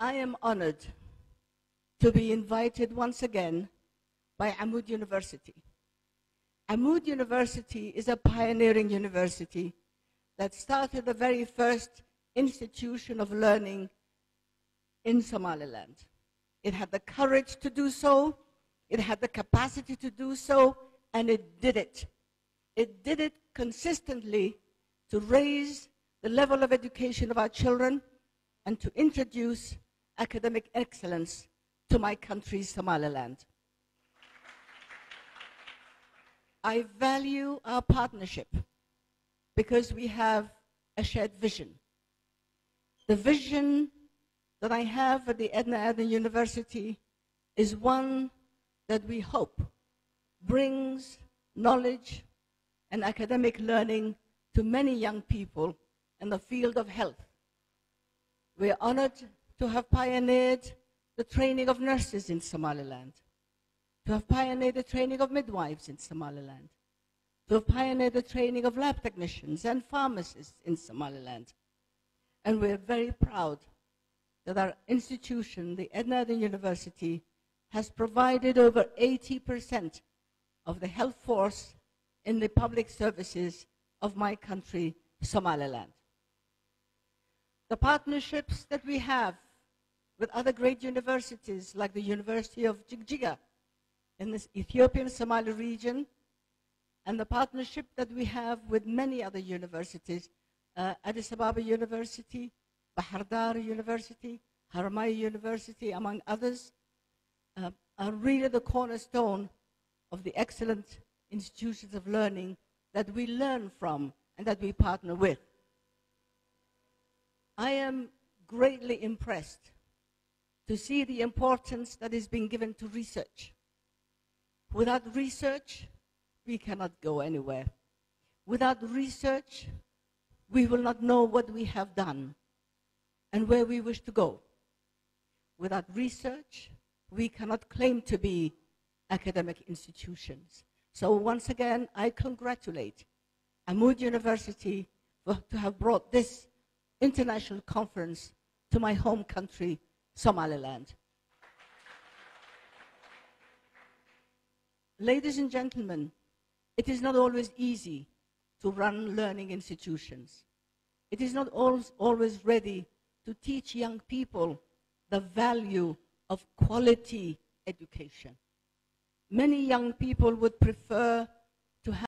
I am honored to be invited once again by Amoud University. Amoud University is a pioneering university that started the very first institution of learning in Somaliland. It had the courage to do so, it had the capacity to do so, and it did it. It did it consistently to raise the level of education of our children and to introduce academic excellence to my country, Somaliland. I value our partnership because we have a shared vision. The vision that I have at the Edna Adan University is one that we hope brings knowledge and academic learning to many young people in the field of health. We are honored to have pioneered the training of nurses in Somaliland, to have pioneered the training of midwives in Somaliland, to have pioneered the training of lab technicians and pharmacists in Somaliland. And we're very proud that our institution, the Edna Adan University, has provided over 80% of the health force in the public services of my country, Somaliland. The partnerships that we have with other great universities like the University of Jigjiga in the Ethiopian Somali region, and the partnership that we have with many other universities, uh, Addis Ababa University, Bahir Dar University, Haramaya University, among others, uh, are really the cornerstone of the excellent institutions of learning that we learn from and that we partner with. I am greatly impressed to see the importance that is being given to research. Without research, we cannot go anywhere. Without research, we will not know what we have done and where we wish to go. Without research, we cannot claim to be academic institutions. So once again, I congratulate Amoud University for, to have brought this international conference to my home country, Somaliland. Ladies and gentlemen, it is not always easy to run learning institutions. It is not always ready to teach young people the value of quality education. Many young people would prefer